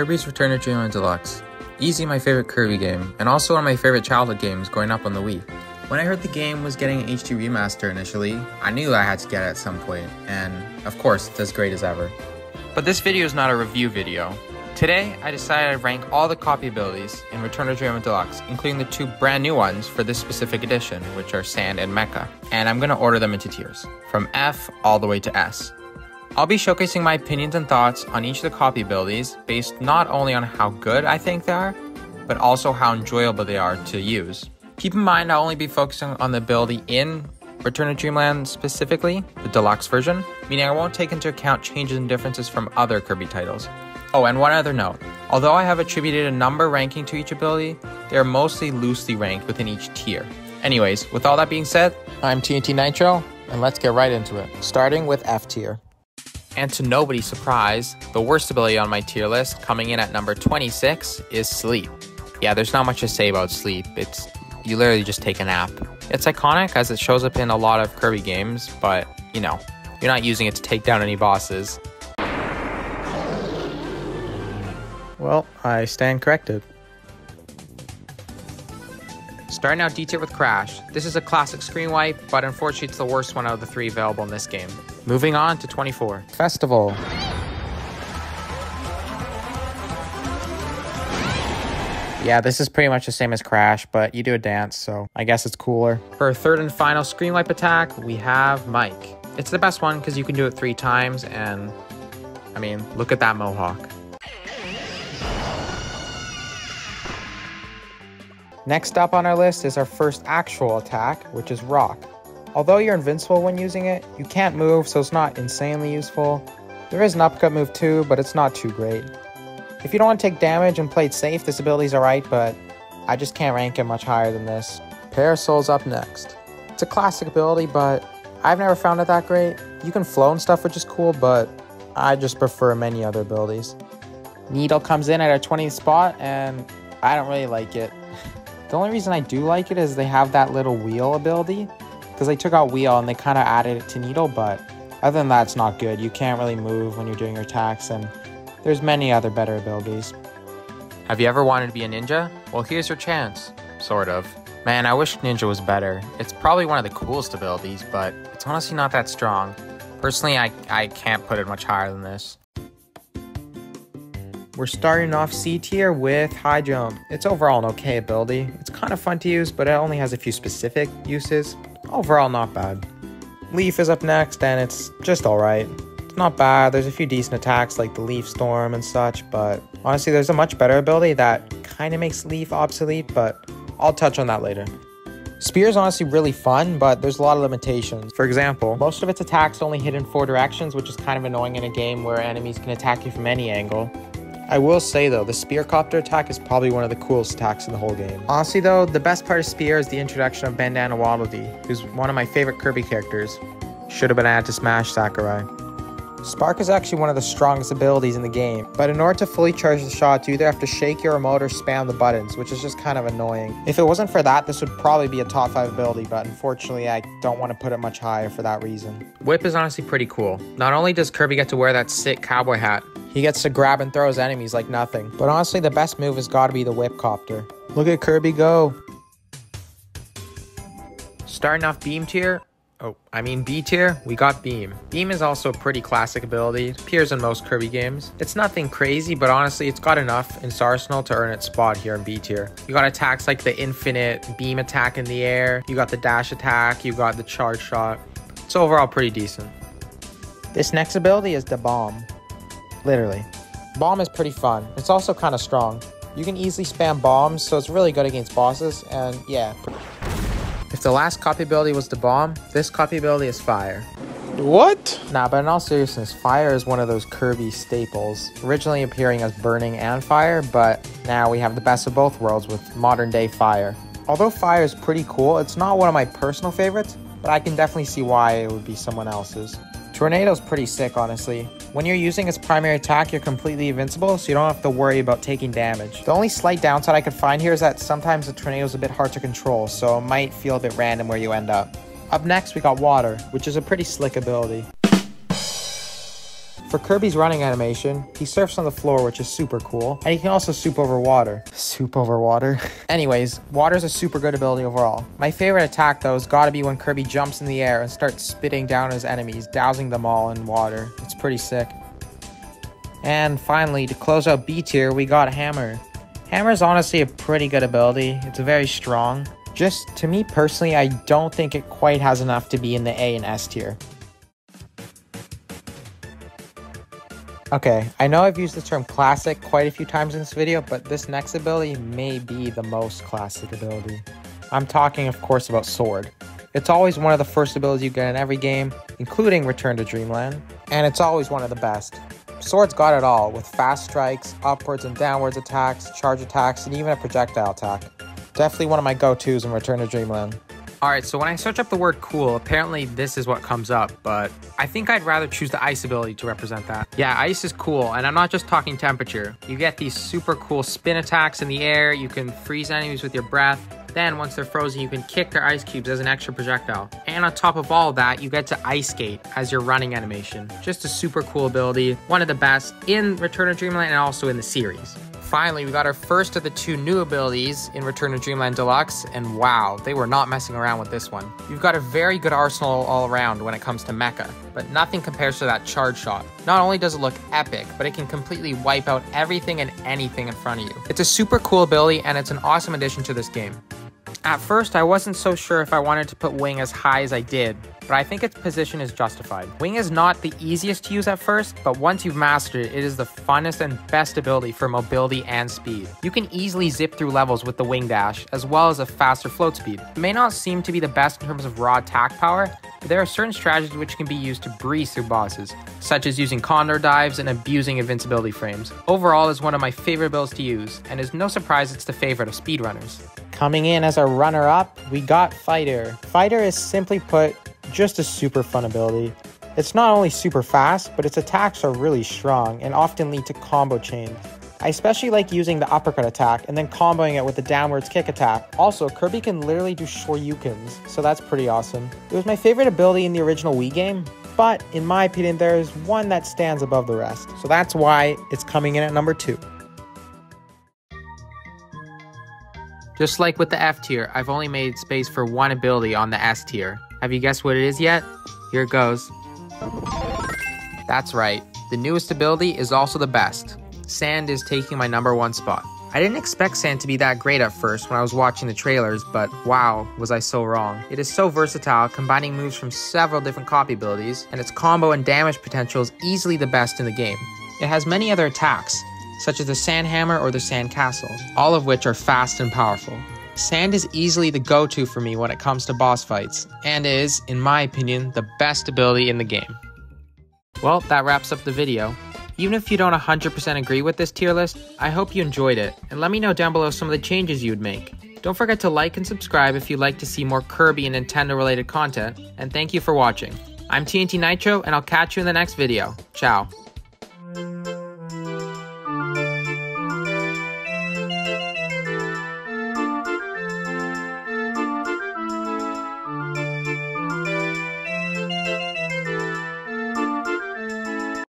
Kirby's Return to Dreamland Deluxe. Easy my favorite Kirby game, and also one of my favorite childhood games growing up on the Wii. When I heard the game was getting an HD remaster initially, I knew I had to get it at some point, and of course, it's as great as ever. But this video is not a review video. Today, I decided I'd rank all the copy abilities in Return to Dreamland Deluxe, including the two brand new ones for this specific edition, which are Sand and Mecha. And I'm gonna order them into tiers, from F all the way to S. I'll be showcasing my opinions and thoughts on each of the copy abilities based not only on how good I think they are, but also how enjoyable they are to use. Keep in mind I'll only be focusing on the ability in Return to Dreamland specifically, the deluxe version, meaning I won't take into account changes and differences from other Kirby titles. Oh, and one other note. Although I have attributed a number ranking to each ability, they are mostly loosely ranked within each tier. Anyways, with all that being said, I'm TNT Nitro, and let's get right into it, starting with F tier. And to nobody's surprise, the worst ability on my tier list, coming in at number 26, is Sleep. Yeah, there's not much to say about Sleep. It's you literally just take a nap. It's iconic as it shows up in a lot of Kirby games, but you know, you're not using it to take down any bosses. Well, I stand corrected. Starting out D tier with Crash. This is a classic screen wipe, but unfortunately it's the worst one out of the three available in this game. Moving on to 24. Festival. Yeah, this is pretty much the same as Crash, but you do a dance, so I guess it's cooler. For our third and final screen wipe attack, we have Mike. It's the best one because you can do it three times, and I mean, look at that mohawk. Next up on our list is our first actual attack, which is Rock. Although you're invincible when using it, you can't move, so it's not insanely useful. There is an uppercut move too, but it's not too great. If you don't want to take damage and play it safe, this ability is alright, but I just can't rank it much higher than this. Parasol's up next. It's a classic ability, but I've never found it that great. You can flow and stuff, which is cool, but I just prefer many other abilities. Needle comes in at our 20th spot, and I don't really like it. The only reason I do like it is they have that little wheel ability, because they took out wheel and they kind of added it to Needle, but other than that, it's not good. You can't really move when you're doing your attacks, and there's many other better abilities. Have you ever wanted to be a ninja? Well, here's your chance. Sort of. Man, I wish Ninja was better. It's probably one of the coolest abilities, but it's honestly not that strong. Personally, I, I can't put it much higher than this. We're starting off C tier with High Jump. It's overall an okay ability. It's kind of fun to use, but it only has a few specific uses. Overall, not bad. Leaf is up next, and it's just alright. It's not bad. There's a few decent attacks like the Leaf Storm and such, but honestly, there's a much better ability that kind of makes Leaf obsolete, but I'll touch on that later. Spear is honestly really fun, but there's a lot of limitations. For example, most of its attacks only hit in four directions, which is kind of annoying in a game where enemies can attack you from any angle. I will say though, the Spear Copter attack is probably one of the coolest attacks in the whole game. Honestly though, the best part of Spear is the introduction of Bandana Waddle Dee, who's one of my favorite Kirby characters. Should have been added to Smash Sakurai. Spark is actually one of the strongest abilities in the game, but in order to fully charge the shot, you either have to shake your remote or spam the buttons, which is just kind of annoying. If it wasn't for that, this would probably be a top 5 ability, but unfortunately I don't want to put it much higher for that reason. Whip is honestly pretty cool. Not only does Kirby get to wear that sick cowboy hat, he gets to grab and throw his enemies like nothing. But honestly, the best move has got to be the Whip Copter. Look at Kirby go. Starting off Beam tier, Oh, I mean B tier, we got Beam. Beam is also a pretty classic ability, it appears in most Kirby games. It's nothing crazy, but honestly, it's got enough in its arsenal to earn its spot here in B tier. You got attacks like the infinite beam attack in the air, you got the dash attack, you got the charge shot. It's overall pretty decent. This next ability is the Bomb. Literally. Bomb is pretty fun. It's also kind of strong. You can easily spam bombs, so it's really good against bosses, and yeah. If the last copy ability was the bomb, this copy ability is fire. What? Nah, but in all seriousness, fire is one of those Kirby staples, originally appearing as burning and fire, but now we have the best of both worlds with modern day fire. Although fire is pretty cool, it's not one of my personal favorites, but I can definitely see why it would be someone else's. Tornado's pretty sick, honestly. When you're using its primary attack, you're completely invincible, so you don't have to worry about taking damage. The only slight downside I could find here is that sometimes the tornado is a bit hard to control, so it might feel a bit random where you end up. Up next, we got Water, which is a pretty slick ability. For Kirby's running animation, he surfs on the floor, which is super cool, and he can also soup over water. Soup over water? Anyways, water's a super good ability overall. My favorite attack though has gotta be when Kirby jumps in the air and starts spitting down his enemies, dousing them all in water. It's pretty sick. And finally, to close out B tier, we got Hammer. Hammer is honestly a pretty good ability, it's very strong. Just to me personally, I don't think it quite has enough to be in the A and S tier. Okay, I know I've used the term classic quite a few times in this video, but this next ability may be the most classic ability. I'm talking, of course, about Sword. It's always one of the first abilities you get in every game, including Return to Dreamland, and it's always one of the best. Sword's got it all, with fast strikes, upwards and downwards attacks, charge attacks, and even a projectile attack. Definitely one of my go-tos in Return to Dreamland. Alright, so when I search up the word cool, apparently this is what comes up, but I think I'd rather choose the ice ability to represent that. Yeah, ice is cool, and I'm not just talking temperature. You get these super cool spin attacks in the air, you can freeze enemies with your breath, then, once they're frozen, you can kick their ice cubes as an extra projectile. And on top of all that, you get to Ice Skate as your running animation. Just a super cool ability, one of the best in Return to Dreamland and also in the series finally, we got our first of the two new abilities in Return to Dreamland Deluxe, and wow, they were not messing around with this one. You've got a very good arsenal all around when it comes to mecha, but nothing compares to that charge shot. Not only does it look epic, but it can completely wipe out everything and anything in front of you. It's a super cool ability, and it's an awesome addition to this game. At first, I wasn't so sure if I wanted to put Wing as high as I did, but I think its position is justified. Wing is not the easiest to use at first, but once you've mastered it, it is the funnest and best ability for mobility and speed. You can easily zip through levels with the Wing Dash, as well as a faster float speed. It may not seem to be the best in terms of raw attack power, but there are certain strategies which can be used to breeze through bosses, such as using condor dives and abusing invincibility frames. Overall is one of my favorite abilities to use, and is no surprise it's the favorite of speedrunners. Coming in as a runner up, we got Fighter. Fighter is simply put just a super fun ability. It's not only super fast, but its attacks are really strong and often lead to combo chains. I especially like using the uppercut attack and then comboing it with the downwards kick attack. Also, Kirby can literally do Shoryukens, so that's pretty awesome. It was my favorite ability in the original Wii game, but in my opinion, there is one that stands above the rest. So that's why it's coming in at number two. Just like with the F tier, I've only made space for one ability on the S tier. Have you guessed what it is yet? Here it goes. That's right, the newest ability is also the best. Sand is taking my number one spot. I didn't expect Sand to be that great at first when I was watching the trailers, but wow, was I so wrong. It is so versatile, combining moves from several different copy abilities, and its combo and damage potential is easily the best in the game. It has many other attacks, such as the Sand Hammer or the Sand Castle, all of which are fast and powerful. Sand is easily the go to for me when it comes to boss fights, and is, in my opinion, the best ability in the game. Well, that wraps up the video. Even if you don't 100% agree with this tier list, I hope you enjoyed it, and let me know down below some of the changes you would make. Don't forget to like and subscribe if you'd like to see more Kirby and Nintendo related content, and thank you for watching. I'm TNT Nitro, and I'll catch you in the next video. Ciao.